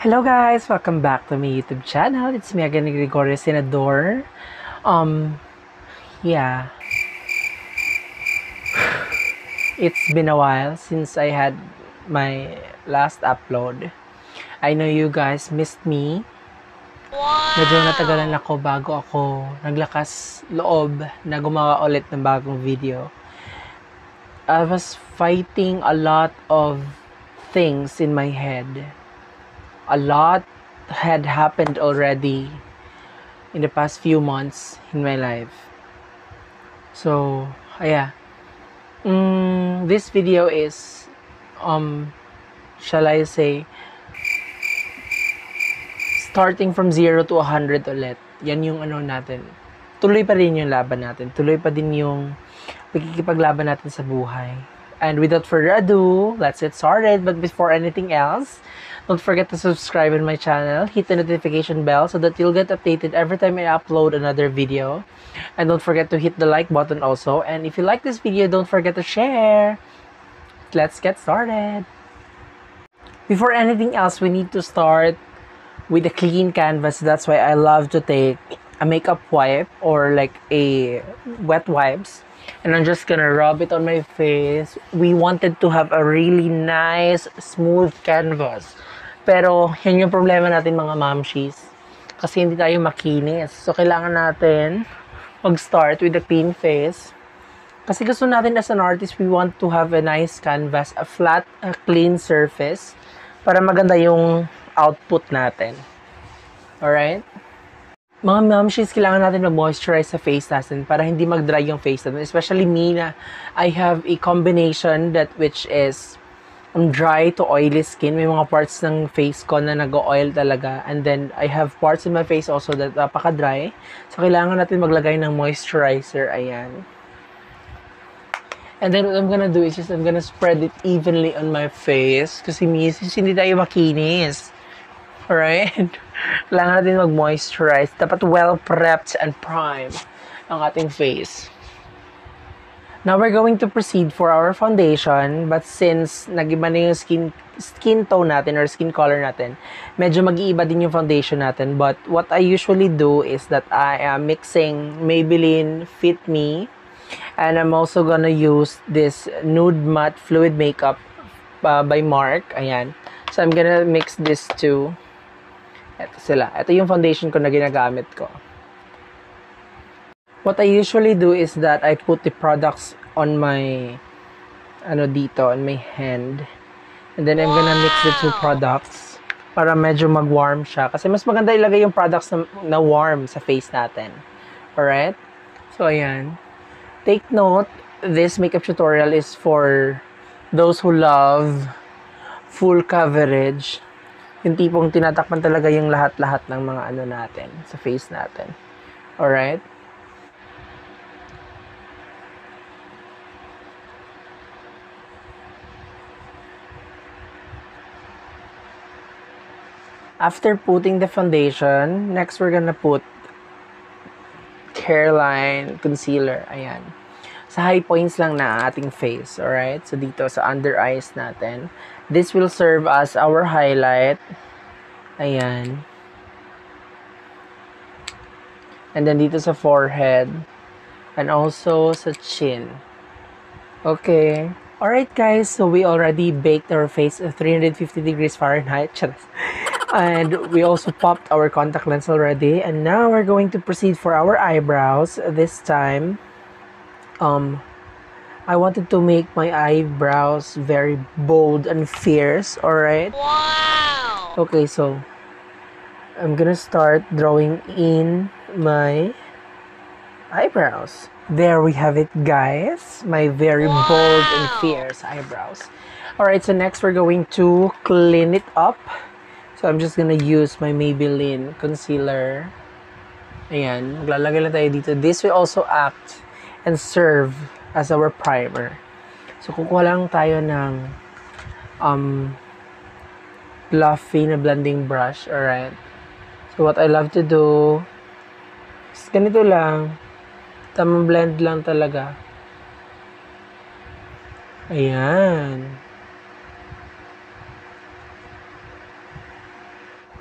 Hello guys! Welcome back to my YouTube channel. It's me again, Gregorio Senador. Um, yeah. It's been a while since I had my last upload. I know you guys missed me. Medyo natagalan ako bago ako naglakas loob na gumawa ulit ng bagong video. I was fighting a lot of things in my head. A lot had happened already in the past few months in my life. So, yeah. Mm, this video is, um, shall I say, starting from 0 to 100 ulit. Yan yung ano natin. Tuloy pa rin yung laban natin. Tuloy pa din yung pagkikipaglaban natin sa buhay. And without further ado, let's get started. But before anything else, don't forget to subscribe in my channel. Hit the notification bell so that you'll get updated every time I upload another video. And don't forget to hit the like button also. And if you like this video, don't forget to share. Let's get started. Before anything else, we need to start with a clean canvas. That's why I love to take a makeup wipe or like a wet wipes and I'm just gonna rub it on my face. We wanted to have a really nice, smooth canvas. Pero, yan yung problema natin mga mamshies. Kasi hindi tayo makinis. So, kailangan natin mag-start with a clean face. Kasi gusto natin as an artist, we want to have a nice canvas, a flat, a clean surface para maganda yung output natin. Alright? Mga mamshies, kailangan natin mag-moisturize sa face natin para hindi mag-dry yung face natin. Especially me na I have a combination that which is um, dry to oily skin. May mga parts ng face ko na nag-oil talaga. And then, I have parts in my face also that napaka-dry. So, kailangan natin maglagay ng moisturizer. Ayan. And then, what I'm gonna do is just, I'm gonna spread it evenly on my face. Kasi, misis, hindi tayo makinis. Alright? Kailangan natin mag-moisturize. Dapat well-prepped and primed ang ating face. Now, we're going to proceed for our foundation. But since nag-iba na yung skin, skin tone natin or skin color natin, medyo mag-iiba din yung foundation natin. But what I usually do is that I am mixing Maybelline Fit Me. And I'm also gonna use this Nude Matte Fluid Makeup uh, by Mark. Ayan. So, I'm gonna mix this too. Ito sila. Ito yung foundation ko na ginagamit ko. What I usually do is that I put the products on my ano dito, on my hand. And then I'm gonna mix the two products para medyo mag-warm siya. Kasi mas maganda ilagay yung products na, na warm sa face natin. Alright? So, ayan. Take note, this makeup tutorial is for those who love full coverage yung tipong tinatakpan talaga yung lahat-lahat ng mga ano natin sa face natin. Alright? After putting the foundation, next we're gonna put hairline concealer. Ayan. Sa high points lang na ating face. Alright? So, dito sa under eyes natin. This will serve as our highlight. Ayan. And then dito sa forehead. And also sa chin. Okay. Alright guys, so we already baked our face at 350 degrees Fahrenheit. and we also popped our contact lens already. And now we're going to proceed for our eyebrows. This time, um, I wanted to make my eyebrows very bold and fierce, alright? Wow! Okay, so I'm gonna start drawing in my eyebrows. There we have it, guys. My very wow. bold and fierce eyebrows. Alright, so next we're going to clean it up. So I'm just gonna use my Maybelline concealer. Ayan, maglalagay lang tayo dito. This will also act and serve as our primer. So, kukuha lang tayo ng um, fluffy na blending brush, alright? So, what I love to do is ganito lang. Tamang blend lang talaga. Ayan.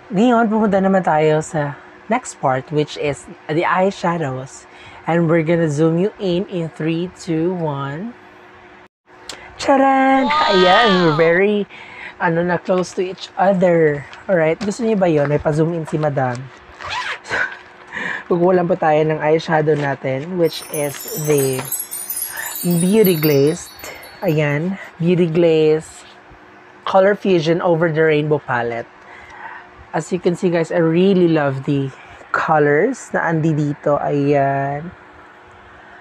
Ngayon, pumunta naman tayo sa next part, which is the eyeshadows. And we're gonna zoom you in in 3, 2, 1. Charan! Ayan, we're very, ano na, close to each other. Alright, gusto niyo ba yun? May pa-zoom in si madam. Kukulan po tayo ng eyeshadow natin, which is the Beauty Glazed. Ayan, Beauty Glaze Color Fusion Over the Rainbow Palette. As you can see guys, I really love the colors na andi dito. Ayan.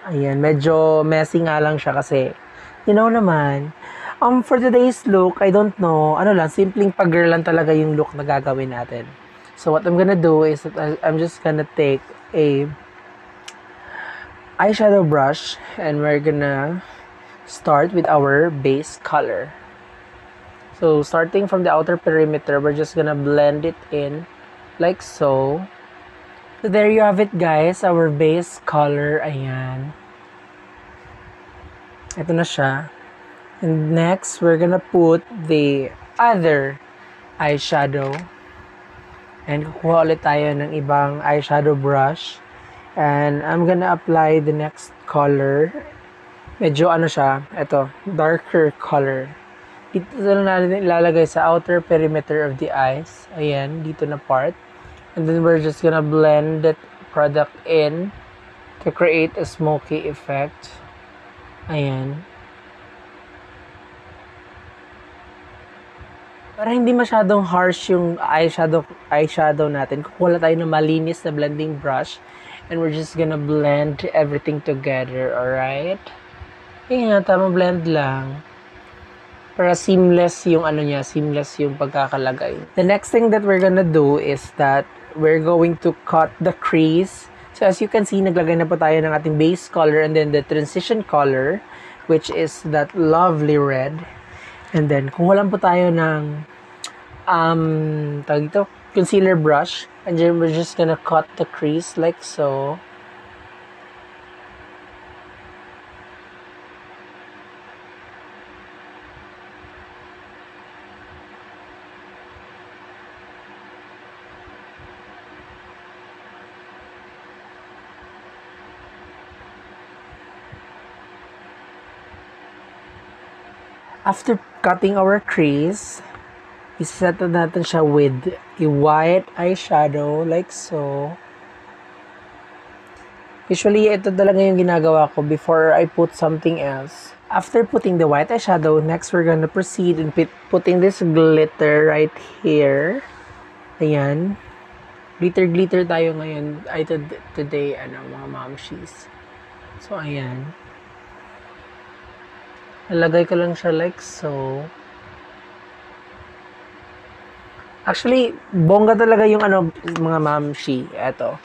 Ayan, medyo messy nga lang siya kasi, you know naman, um, for today's look, I don't know, ano lang, simpleng pag-girl lang talaga yung look na gagawin natin. So what I'm gonna do is that I'm just gonna take a eyeshadow brush and we're gonna start with our base color. So starting from the outer perimeter, we're just gonna blend it in like so. So there you have it guys, our base color, ayan. Ito na siya. And next, we're gonna put the other eyeshadow. And kukuha ulit tayo ng ibang eyeshadow brush. And I'm gonna apply the next color. Medyo ano siya, ito, darker color. Dito na ilalagay sa outer perimeter of the eyes. Ayan, dito na part. And then we're just gonna blend that product in to create a smoky effect. Ayan. Para hindi masyadong harsh yung eyeshadow, eyeshadow natin, kukuha tayo ng malinis na blending brush and we're just gonna blend everything together, alright? Yung nga, tama blend lang para seamless yung ano niya, seamless yung pagkakalagay. The next thing that we're gonna do is that we're going to cut the crease. So as you can see, naglagay na po tayo ng ating base color and then the transition color, which is that lovely red. And then, kung walang po tayo ng um, tawag ito, concealer brush, and then we're just gonna cut the crease like so. After cutting our crease, iset natin siya with a white eyeshadow like so. Usually, ito talaga yung ginagawa ko before I put something else. After putting the white eyeshadow, next we're gonna proceed in putting this glitter right here. Ayan. Glitter-glitter tayo ngayon. Ay, today, ano, mga momshies. So, ayan. Nalagay ko lang siya like so. Actually, bongga talaga yung ano, mga mamshi. Ito.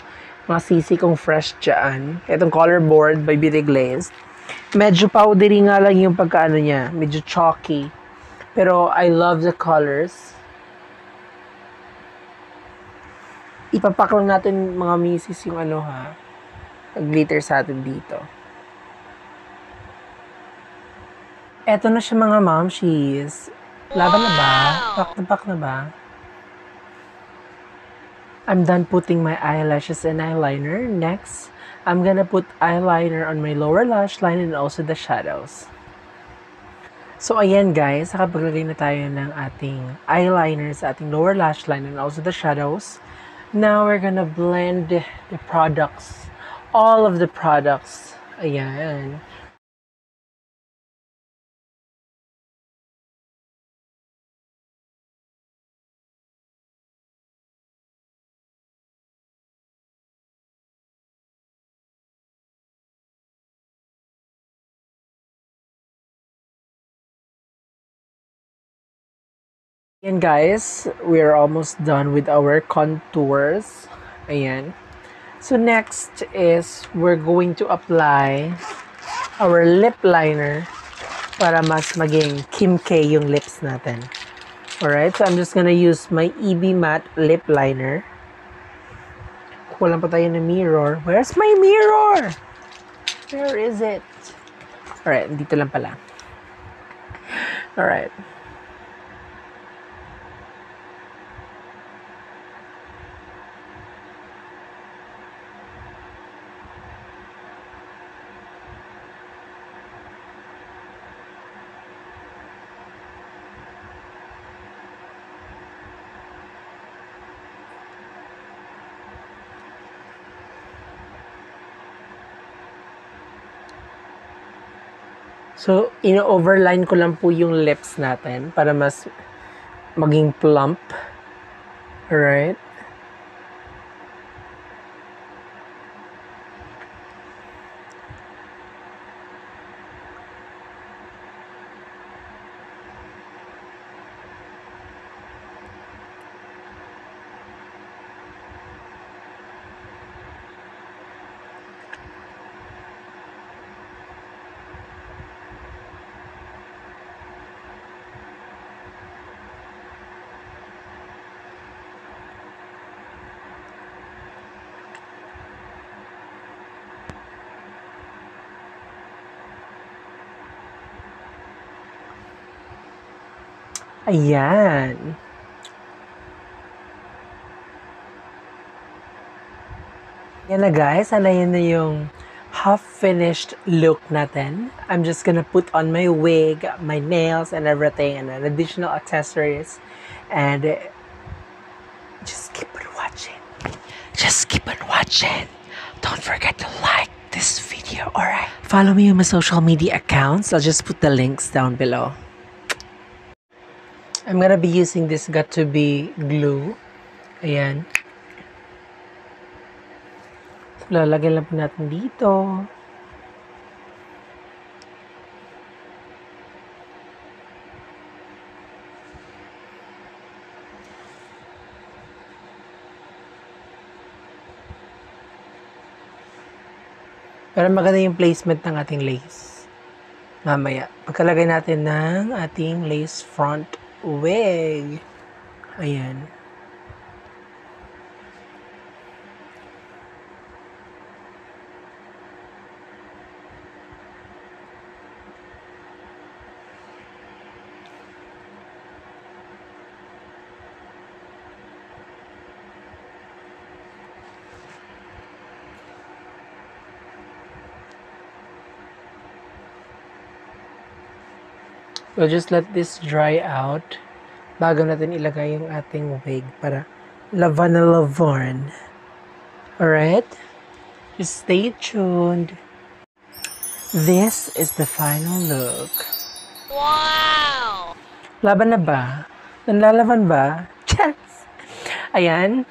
Mga sisi kong fresh dyan. Itong color board by Beauty Glaze. Medyo powdery nga lang yung pagkaano niya. Medyo chalky. Pero I love the colors. Ipapak lang natin mga misis yung ano ha. Glitter sa atin dito. Eto na siya mga momshies. Laban na ba? Pack na pack na ba? I'm done putting my eyelashes and eyeliner. Next, I'm gonna put eyeliner on my lower lash line and also the shadows. So, ayan guys, nakapaglagay na tayo ng ating eyeliner sa ating lower lash line and also the shadows. Now, we're gonna blend the products. All of the products. Ayan. Ayan guys, we are almost done with our contours. Ayan. So next is we're going to apply our lip liner para mas maging Kim K yung lips natin. Alright, so I'm just gonna use my EB Matte Lip Liner. Kuha lang pa tayo ng mirror. Where's my mirror? Where is it? Alright, dito lang pala. Alright. So, ino-overline ko lang po yung lips natin para mas maging plump. Alright? Ayan. Yan na guys, sana yun na yung half-finished look natin. I'm just gonna put on my wig, my nails, and everything, and an additional accessories. And just keep on watching. Just keep on watching. Don't forget to like this video, alright? Follow me on my social media accounts. I'll just put the links down below. I'm gonna be using this got to be glue. Ayan. Lalagyan lang po natin dito. Pero maganda yung placement ng ating lace. Mamaya, pagkalagay natin ng ating lace front wig. Ayan. We'll just let this dry out bago natin ilagay yung ating wig para lavan na lavan. Alright? Just stay tuned. This is the final look. Wow! Laban na ba? Nanlalaban ba? Chance! Ayan.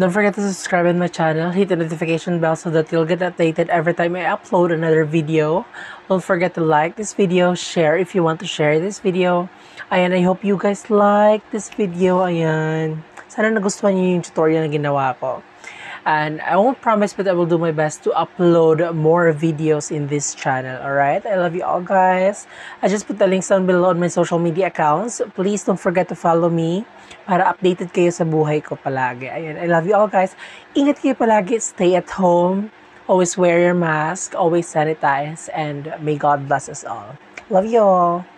Don't forget to subscribe to my channel, hit the notification bell so that you'll get updated every time I upload another video. Don't forget to like this video, share if you want to share this video. Ayan, I hope you guys like this video. Ayan. Sana nagustuhan niyo yung tutorial na ginawa ko. And I won't promise but I will do my best to upload more videos in this channel. Alright? I love you all guys. I just put the links down below on my social media accounts. Please don't forget to follow me para updated kayo sa buhay ko palagi. Ayan. I love you all guys. Ingat kayo palagi. Stay at home. Always wear your mask. Always sanitize. And may God bless us all. Love you all.